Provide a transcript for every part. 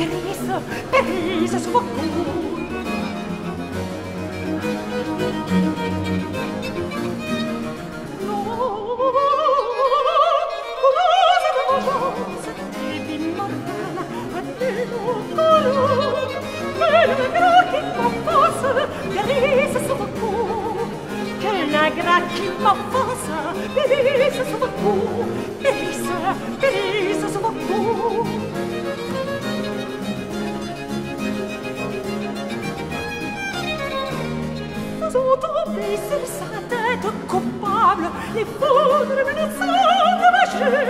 permise, permise sono tu. Gracchi ma fossa, bellissima sono tu, bellissima, bellissima. les seuls seraient être coupables, les foudres menaçantes de ma chute.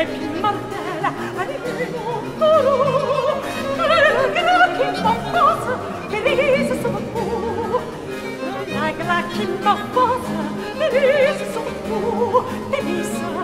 e più martella a di più coro la glacchi popposa che risa su fu la glacchi popposa che risa su fu che risa